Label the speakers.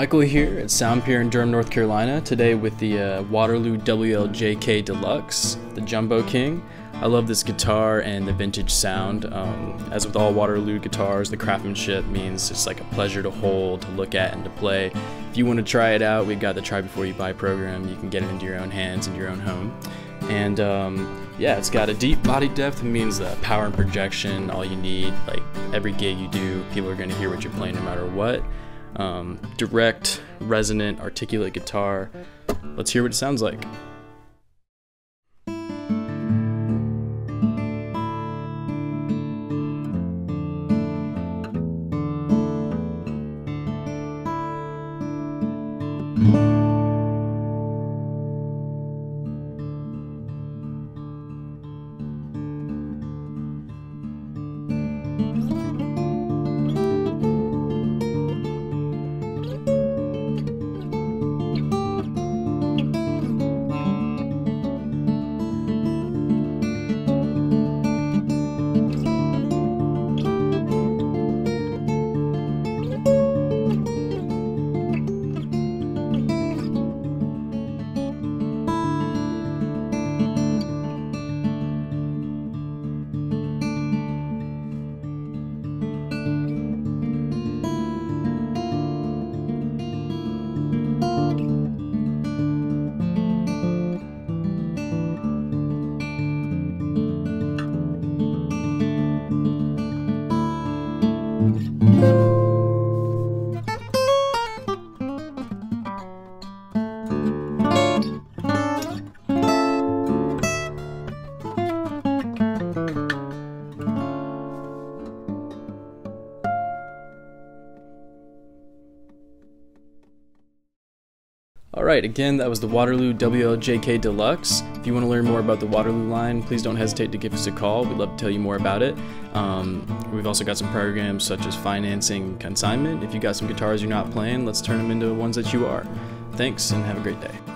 Speaker 1: Michael here at Sound Pure in Durham, North Carolina, today with the uh, Waterloo WLJK Deluxe, the Jumbo King. I love this guitar and the vintage sound. Um, as with all Waterloo guitars, the craftsmanship means it's like a pleasure to hold, to look at, and to play. If you want to try it out, we've got the Try Before You Buy program. You can get it into your own hands, into your own home. And um, yeah, it's got a deep body depth. It means the power and projection, all you need. Like every gig you do, people are going to hear what you're playing no matter what. Um, direct, resonant, articulate guitar. Let's hear what it sounds like. Alright, again, that was the Waterloo WLJK Deluxe. If you want to learn more about the Waterloo line, please don't hesitate to give us a call. We'd love to tell you more about it. Um, we've also got some programs such as financing consignment. If you got some guitars you're not playing, let's turn them into ones that you are. Thanks, and have a great day.